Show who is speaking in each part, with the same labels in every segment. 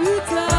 Speaker 1: Utah.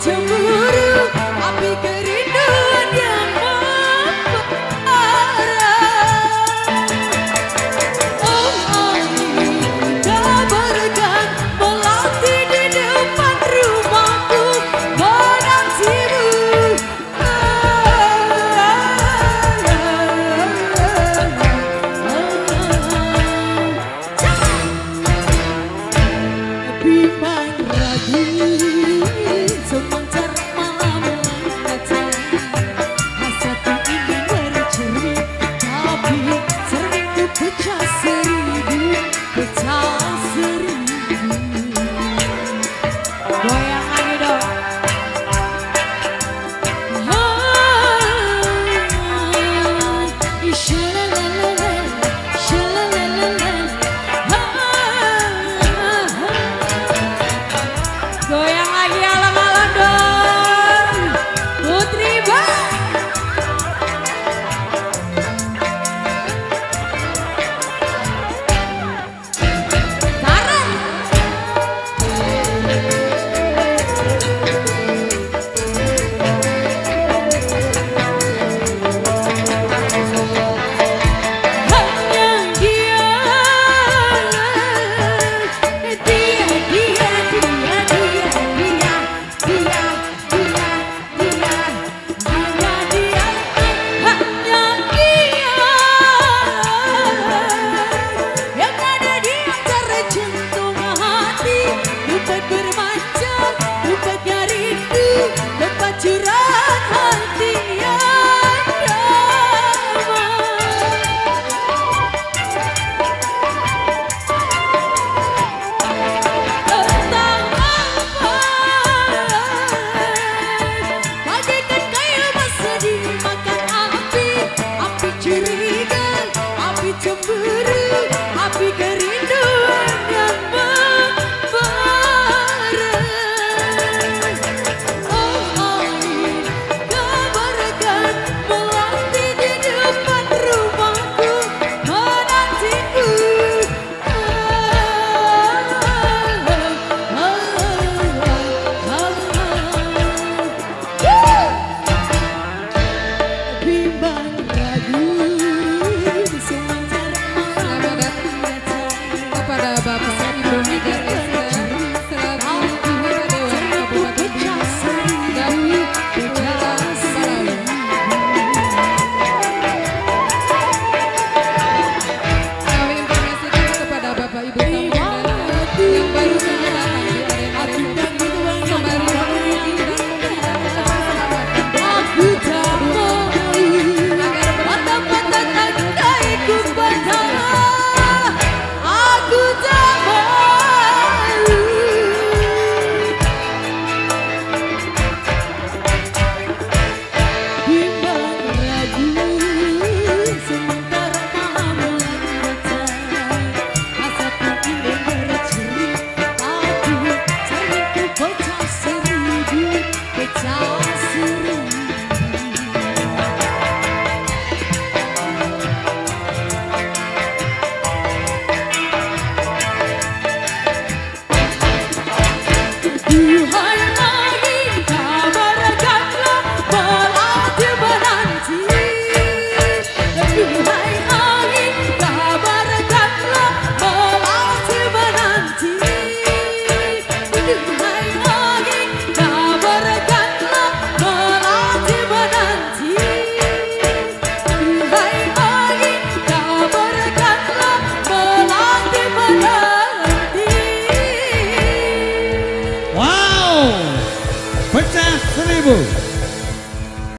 Speaker 1: took a Goyang lagi ya